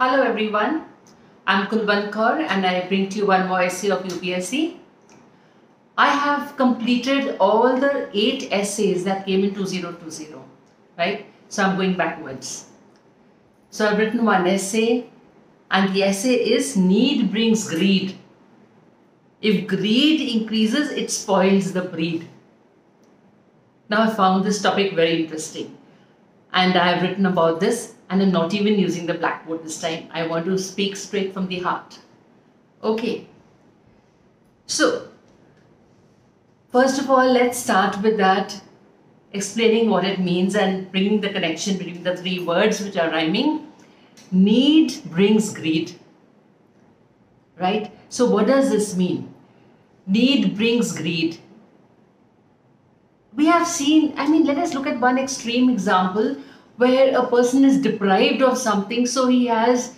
Hello everyone, I'm Kulwant Kaur and I bring to you one more essay of UPSC. I have completed all the eight essays that came in 2020, right? So I'm going backwards. So I've written one essay and the essay is Need Brings Greed. If greed increases, it spoils the breed. Now I found this topic very interesting and I have written about this and I'm not even using the blackboard this time. I want to speak straight from the heart. Okay. So, first of all, let's start with that, explaining what it means and bringing the connection between the three words which are rhyming. Need brings greed. Right? So, what does this mean? Need brings greed. We have seen, I mean, let us look at one extreme example where a person is deprived of something, so he has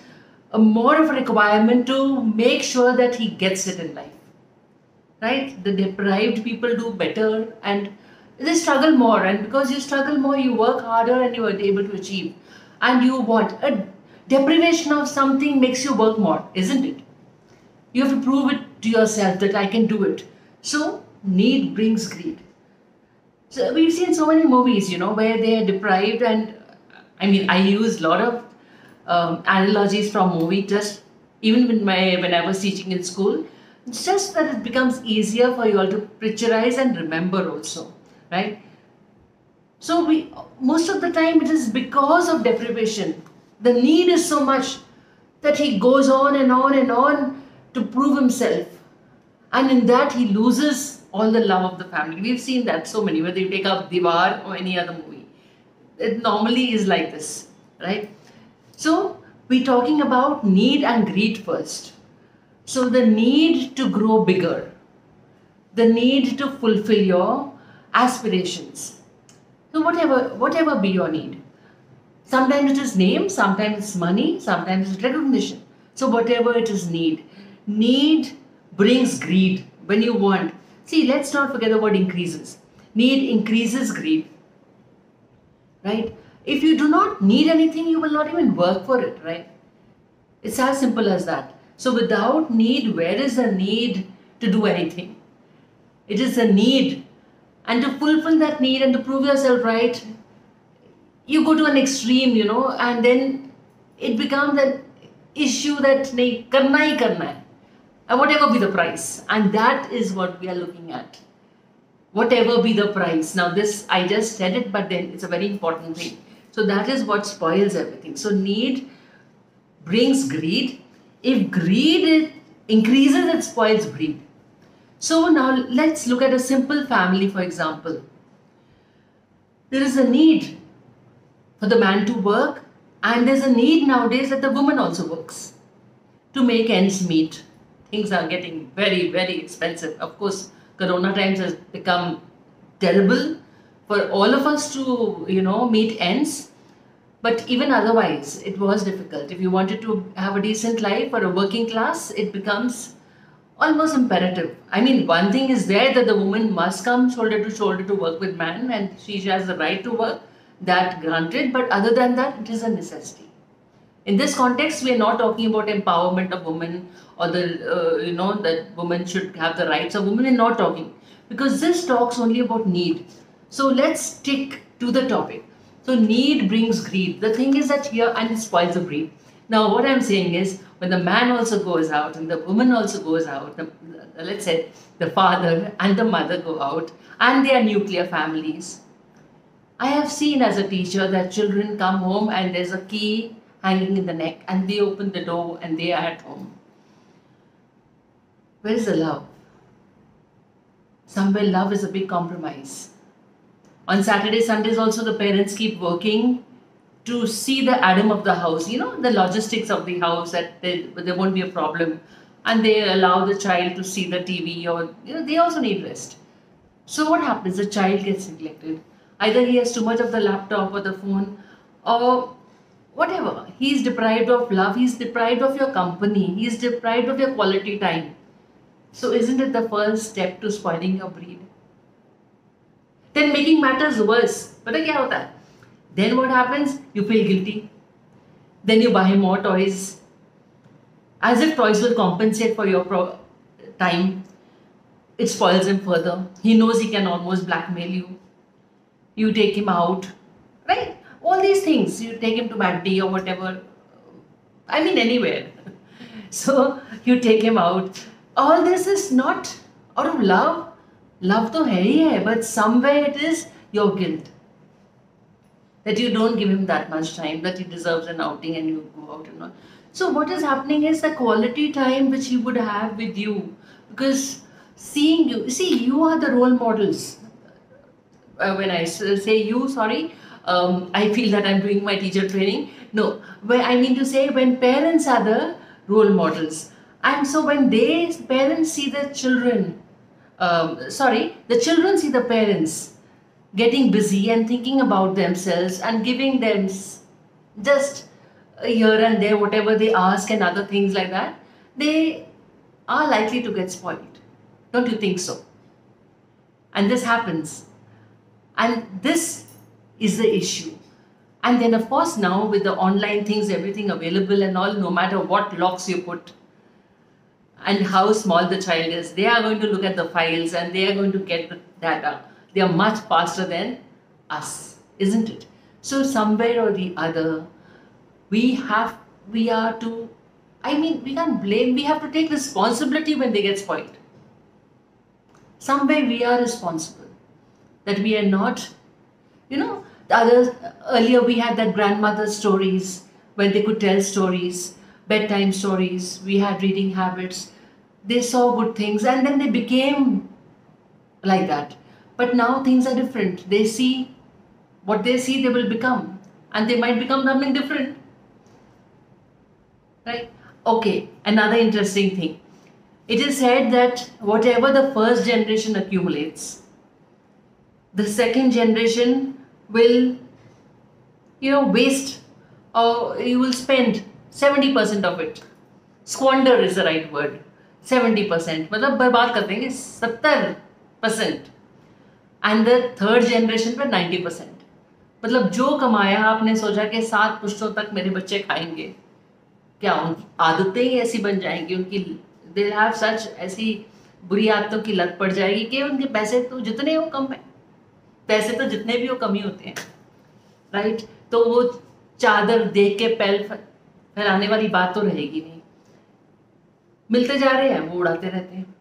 a more of a requirement to make sure that he gets it in life. Right? The deprived people do better and they struggle more, and because you struggle more, you work harder and you are able to achieve. And you what? A deprivation of something makes you work more, isn't it? You have to prove it to yourself that I can do it. So, need brings greed. So, we've seen so many movies, you know, where they are deprived and I mean, I use a lot of um, analogies from movie just even when my when I was teaching in school. It's just that it becomes easier for you all to picturize and remember also, right? So we most of the time it is because of deprivation. The need is so much that he goes on and on and on to prove himself. And in that he loses all the love of the family. We've seen that so many, whether you take up Diwar or any other movie it normally is like this, right? So we're talking about need and greed first. So the need to grow bigger, the need to fulfill your aspirations. So whatever, whatever be your need. Sometimes it is name, sometimes it's money, sometimes it's recognition. So whatever it is need. Need brings greed when you want. See, let's not forget the word increases. Need increases greed right? If you do not need anything, you will not even work for it, right? It's as simple as that. So without need, where is the need to do anything? It is a need. And to fulfill that need and to prove yourself right, you go to an extreme, you know, and then it becomes an issue that nahi, karna hi karna hai. And whatever be the price. And that is what we are looking at whatever be the price. Now, this I just said it, but then it's a very important thing. So, that is what spoils everything. So, need brings greed. If greed increases, it spoils greed. So, now let's look at a simple family, for example. There is a need for the man to work, and there's a need nowadays that the woman also works to make ends meet. Things are getting very, very expensive. Of course, corona times has become terrible for all of us to you know meet ends. But even otherwise it was difficult. If you wanted to have a decent life or a working class it becomes almost imperative. I mean one thing is there that the woman must come shoulder to shoulder to work with man and she has the right to work that granted. But other than that it is a necessity in this context we are not talking about empowerment of women or the uh, you know that women should have the rights of women. We're not talking because this talks only about need. So let's stick to the topic. So need brings greed. The thing is that here and it spoils the breed. Now what I'm saying is when the man also goes out and the woman also goes out, the, let's say the father and the mother go out and they are nuclear families. I have seen as a teacher that children come home and there's a key hanging in the neck and they open the door and they are at home. Where is the love? Somewhere love is a big compromise. On Saturday, Sundays, also the parents keep working to see the Adam of the house, you know, the logistics of the house, that there, there won't be a problem. And they allow the child to see the TV or, you know, they also need rest. So what happens? The child gets neglected. Either he has too much of the laptop or the phone or whatever. He's deprived of love. He's deprived of your company. He's deprived of your quality time. So isn't it the first step to spoiling your breed? Then making matters worse. But क्या होता Then what happens? You feel guilty. then you buy more toys as if toys will compensate for your pro- time it spoils him further he knows he can almost blackmail you you take him out right All these things you take him to Maddie or whatever. I mean anywhere. So you take him out. All this is not out of love. Love to hai hai but somewhere it is your guilt. That you don't give him that much time that he deserves an outing and you go out and all. So what is happening is the quality time which he would have with you. Because seeing you see you are the role models. Uh, when i say you sorry um, i feel that i'm doing my teacher training. No where i mean to say when parents are the role models and so when they parents see their children um, sorry the children see the parents getting busy and thinking about themselves and giving them just here and there whatever they ask and other things like that they are likely to get spoiled. Don't you think so? And this happens. And this is the issue. And then of course now with the online things everything available and all no matter what locks you put and how small the child is they are going to look at the files and they are going to get the data. They are much faster than us isn't it? So somewhere or the other we have we are to i mean we can't blame we have to take responsibility when they get spoiled. Somewhere we are responsible that we are not you know earlier we had that grandmother stories when they could tell stories bedtime stories we had reading habits. They saw good things and then they became like that. But now things are different. They see what they see they will become. And they might become something different. Right? Okay another interesting thing. It is said that whatever the first generation accumulates the second generation will, you know, waste, or you will spend 70% of it. Squander is the right word. 70% मतलब बर्बाद कर देंगे 70% and the third generation पे 90 percent मतलब जो कमाया आपने सोचा कि सात पुश्तों तक मेरे बच्चे खाएँगे। क्या उनकी आदतें ही ऐसी बन जाएँगी? उनकी दे हैव सच ऐसी बुरी आदतों की लत पड़ जाएगी कि उनके पैसे तो जितने हो कम है। पैसे तो जितने भी हो कम होते हैं राइट तो वो चादर देख के पैल फैलाने वाली बात तो रहेगी नहीं। मिलते जा रहे हैं, वो उड़ाते रहते हैं।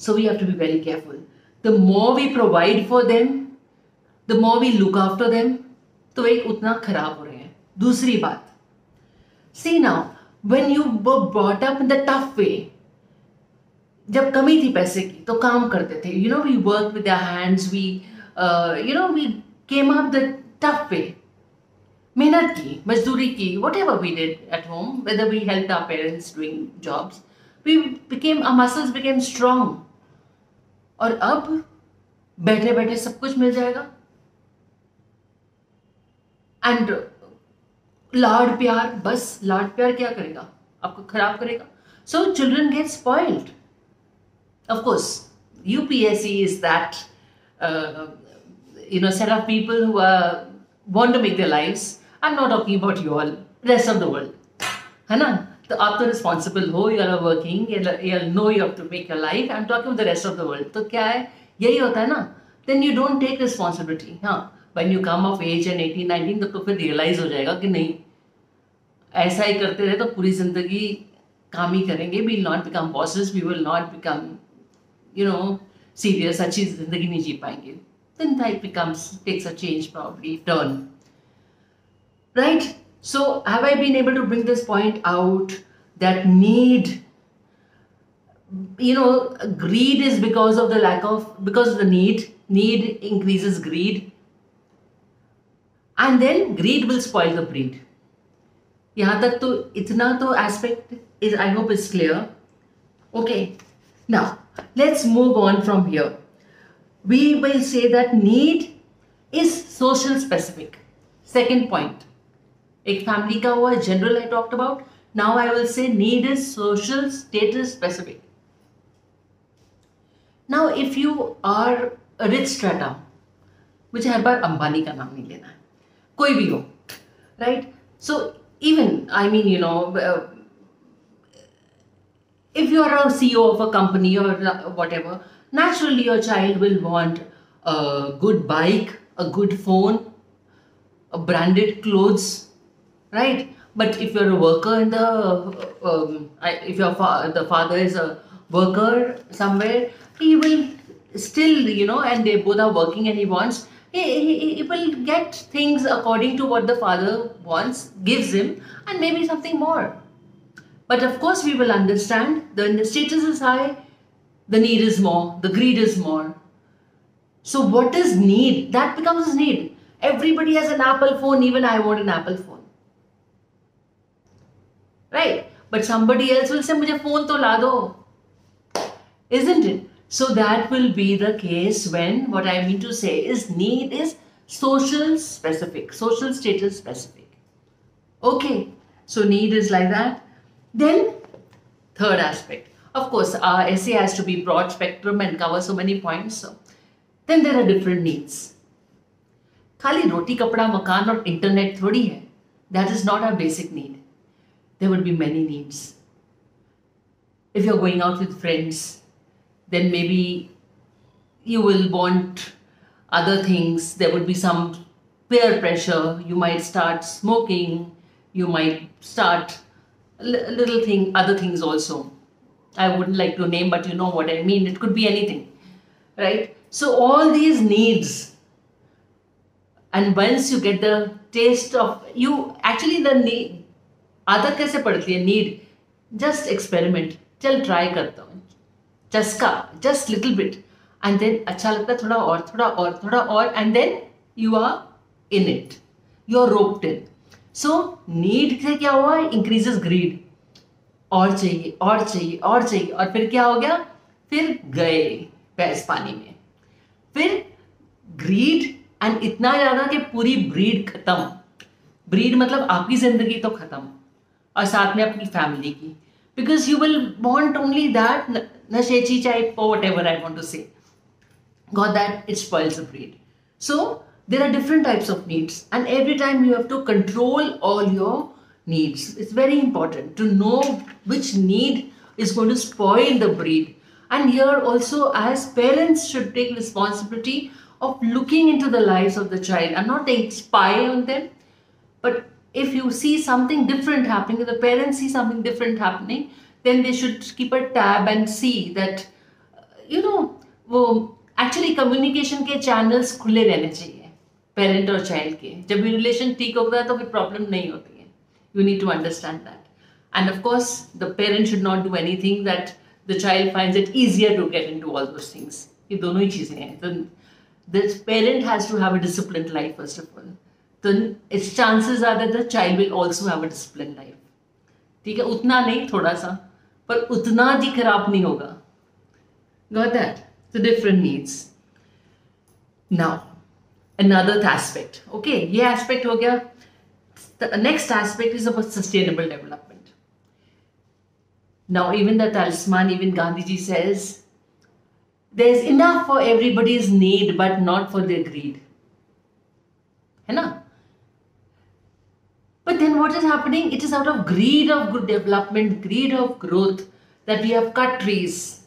So we have to be very careful the more we provide for them the more we look after them तो एक उतना खराब हो रहे हैं। दूसरी बात see now when you brought up in the tough way जब कमी थी पैसे की तो काम करते थे। You know we work with hands we you know we came up the tough way मेहनत की मजदूरी की whatever we did at home whether we help our parents doing jobs we became our muscles became strong और अब बैठे बैठे सब कुछ मिल जाएगा। एंड लाड प्यार बस लाड प्यार क्या करेगा? आपको खराब करेगा। So children get spoiled upsc is that uh, you know, set of people who are, want to make their lives. I'm not talking about you all, rest of the world. है ना तो आप तो रिस्पॉन्सिबल हो you are working you know you have to make your life I am talking the rest of the world तो क्या है? यही होता है ना? Then you don't take responsibility हाँ when you come of age and eighteen nineteen तो फिर रियलाइज़ हो जाएगा कि नहीं। ऐसा ही करते रहे तो पूरी ज़िंदगी काम ही करेंगे। We not become bosses we will not become you know serious अच्छी ज़िंदगी नहीं जी पाएँगे। then life becomes takes a change probably turn right so have i been able to bring this point out that need you know greed is because of the lack of because of the need need increases greed and then greed will spoil the breed यहाँ तक तो इतना तो aspect is I hope is clear okay now let's move on from here we will say that need is social specific. Second point. एक family का हुआ general I talked about. Now I will say need is social status specific. Now if you are a rich strata, मुझे हर बार अंबानी का नाम नहीं लेना है कोई भी हो right so even I mean, you know, uh, if you're a CEO of a company or whatever, naturally your child will want a good bike, a good phone, a branded clothes, right? But if you're a worker in the, um, if your fa- the father is a worker somewhere, he will still, you know, and they both are working and he wants, he, he, he will get things according to what the father wants, gives him, and maybe something more. But of course, we will understand the status is high, the need is more, the greed is more. So, what is need? That becomes a need. Everybody has an Apple phone, even I want an Apple phone. Right? But somebody else will say, Mujhe phone to la do. Isn't it? So that will be the case when what I mean to say is need is social specific, social status specific. Okay, so need is like that. Then, third aspect. Of course, our essay has to be broad spectrum and cover so many points. So, then there are different needs. खाली roti, kapda, makan or internet थोड़ी है that is not our basic need there would be many needs if you're going out with friends then maybe you will want other things there would be some peer pressure you might start smoking you might start little thing other things also i wouldn't like to name but you know what i mean it could be anything right so all these needs and once you get the taste of you actually the need आदत कैसे पड़ती है need just experiment चल try करता हूँ चस्का just little bit and then अच्छा लगता है थोड़ा और थोड़ा और थोड़ा और and then you are in it you are roped in so need से क्या हुआ इंक्रीजेस ग्रीड और चाहिए और चाहिए और चाहिए। और फिर क्या हो गया? फिर गए पैस पानी में। फिर ग्रीड एंड इतना ज़्यादा कि पूरी ब्रीड खत्म। ब्रीड मतलब आपकी ज़िंदगी तो खत्म, और साथ में अपनी फैमिली की। Because you will want only that नशेची चाहे whatever I want to say got that it spoils a breed so there are different types of needs, and every time you have to control all needs it's very important to know which need is going to spoil the breed and here also as parents should take responsibility of looking into the lives of the child i'm not saying spy on them but if you see something different happening if the parents see something different happening then they should keep a tab and see that you know वो actually communication के channels खुले रहने चाहिए parent और child के जब भी relation ठीक होता है तो फिर प्रॉब्लम नहीं होती है you need to understand that end of course the parent should not do anything that the child finds it easier to get into all those things ये दोनों ही चीज़ें हैं तो this parent has to have a discipline life first of all तो it's chances are that the child will also have a discipline life ठीक है उतना नहीं थोड़ा सा पर उतना भी खराब नहीं होगा got that the different needs now another aspect okay ये aspect हो गया the next aspect is about sustainable development now even the talisman even gandhiji says there's enough for everybody's need but not for their greed ना but then what is happening? It is out of greed of good development, greed of growth that we have cut trees.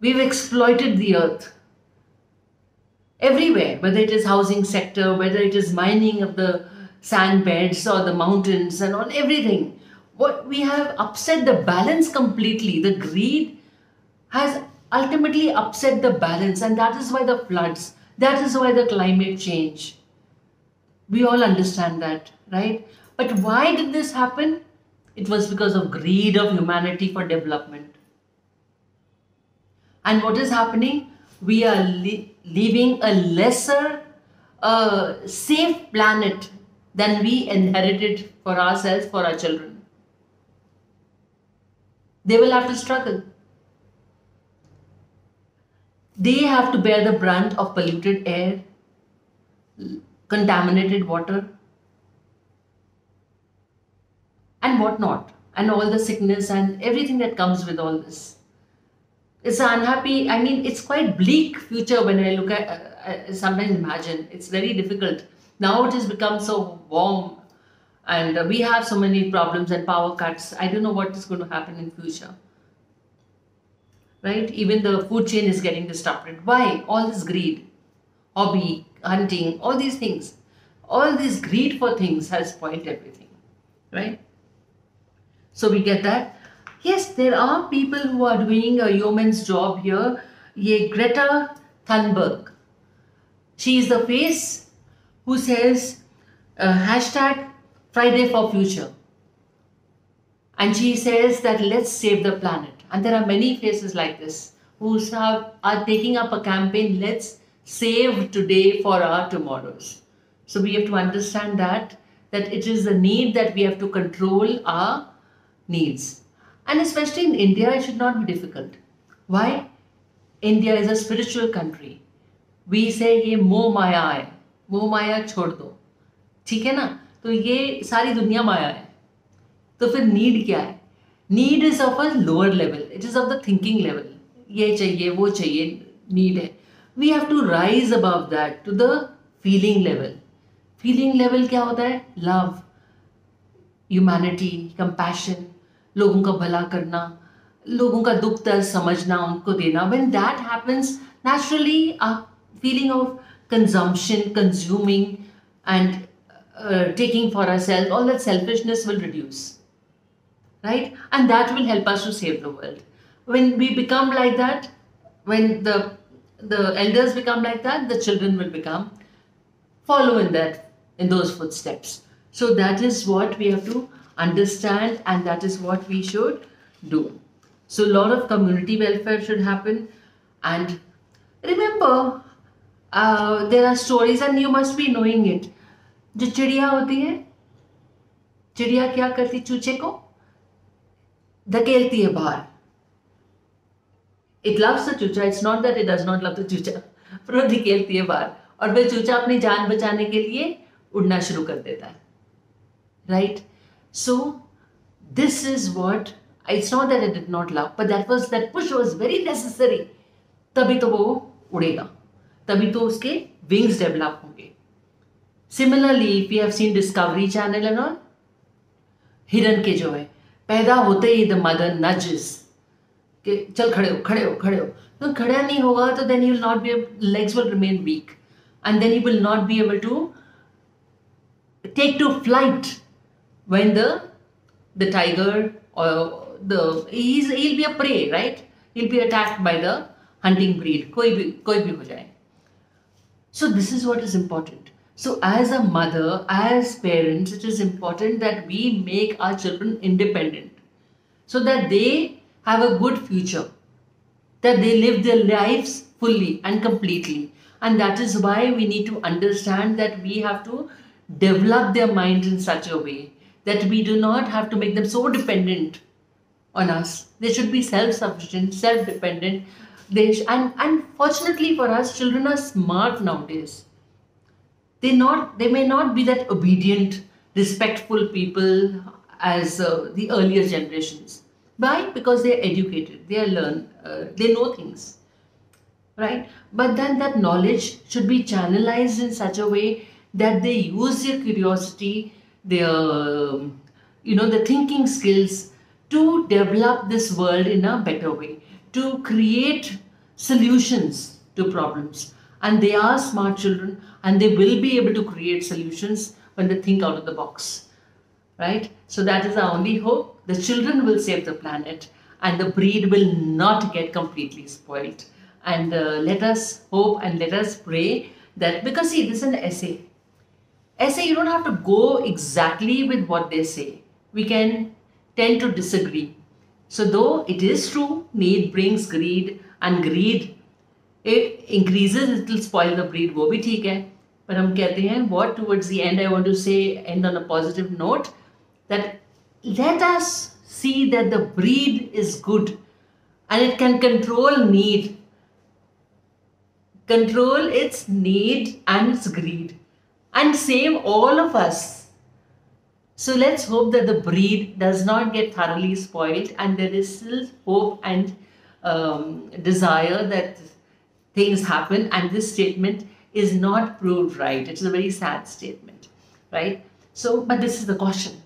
We've exploited the earth. Everywhere, whether it is housing sector, whether it is mining of the sand beds or the mountains and on everything. What we have upset the balance completely. The greed has ultimately upset the balance, and that is why the floods, that is why the climate change we all understand that, right? But why did this happen? It was because of greed of humanity for development. And what is happening? We are leaving a lesser, uh, safe planet than we inherited for ourselves, for our children. They will have to struggle. They have to bear the brunt of polluted air, contaminated water, and whatnot, and all the sickness and everything that comes with all this. It's an unhappy, I mean, it's quite bleak future when I look at, uh, I uh, sometimes imagine. It's very difficult. Now it has become so warm and we have so many problems and power cuts. I don't know what is going to happen in future. Right? Even the food chain is getting disrupted. Why? All this greed, hobby, hunting, all these things. All this greed for things has spoiled everything. Right? So we get that. Yes, there are people who are doing a yeoman's job here. Ye Greta Thunberg. She is the face who says uh, hashtag Friday for future. And she says that let's save the planet. And there are many faces like this who have, are taking up a campaign, let's save today for our tomorrows. So we have to understand that, that it is the need that we have to control our needs. And especially in India, it should not be difficult. Why? India is a spiritual country. We say, ye mo maya. मोह माया छोड़ दो। ठीक है ना? तो ये सारी दुनिया माया है। तो फिर नीड क्या है? Need is of a lower level it is of the thinking level ये चाहिए, वो चाहिए नीड है। We have to rise above that to the feeling level feeling level क्या होता है? लव ह्यूमैनिटी कंपैशन लोगों का भला करना, लोगों का दुख दर्द समझना, उनको देना। When that happens naturally feeling of consumption consuming and uh, taking for ourselves, all that selfishness will reduce. Right? And that will help us to save the world. When we become like that, when the the elders become like that, the children will become follow in that in those footsteps. So that is what we have to understand and that is what we should do. So a lot of community welfare should happen and remember uh, our stories stories and must be knowing it जो चिड़िया होती है चिड़िया क्या करती चूचे को? धकेलती है बाहर। It loves the चूचा it's not that it does not love the चूचा पर वो धकेलती है बाहर। और फिर चूचा अपनी जान बचाने के लिए उड़ना शुरू कर देता है। Right so this is what it's not that it did not love but that was that push was very necessary तभी तो वो उड़ेगा। तभी तो उसके विंग्स डेवलप होंगे। Similarly you have seen Discovery Channel and all हिरन के जो है, पैदा होते ही द मदर नजेस कि चल खड़े हो खड़े हो खड़े हो। तो खड़ा नहीं होगा तो then you will not be legs will remain weak and then you will not be able to take to flight when the the tiger or the, he's, he'll be a prey, right? He'll be attacked by the hunting breed koi bhi koi bhi ho jaye so this is what is important so, as a mother, as parents, it is important that we make our children independent so that they have a good future, that they live their lives fully and completely. And that is why we need to understand that we have to develop their minds in such a way that we do not have to make them so dependent on us. They should be self sufficient, self dependent. They sh- and, and fortunately for us, children are smart nowadays. They not they may not be that obedient respectful people as uh, the earlier generations. Why? Because they are educated they are learn uh, they know things right? But then that knowledge should be channelized in such a way that they use their curiosity their um, you know the thinking skills to develop this world in a better way to create solutions to problems. And they are smart children and they will be able to create solutions when they think out of the box right? So that is our only hope. The children will save the planet and the breed will not get completely spoiled. And uh, let us hope and let us pray that because see this is an essay. Essay you don't have to go exactly with what they say. We can tend to disagree so though it is true need brings greed and greed it increases it will spoil the breed वो भी ठीक है पर हम कहते हैं what towards the end I want to say end on a positive note that let us see that the breed is good and it can control need control its need and its greed and save all of us so let's hope that the breed does not get thoroughly spoiled and there is still hope and um, desire that things happen and this statement is not proved right. It's a very sad statement, right? So, but this is the caution.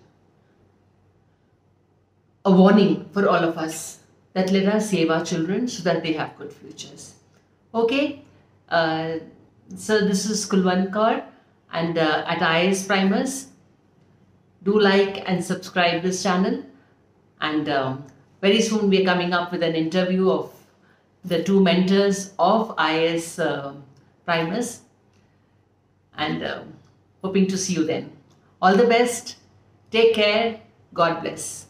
A warning for all of us that let us save our children so that they have good futures. Okay, uh, so this is Kulwant Kaur and uh, at IAS Primers. Do like and subscribe this channel and um, very soon we are coming up with an interview of the two mentors of IAS uh, Primers and uh, hoping to see you then. All the best. Take care. God bless.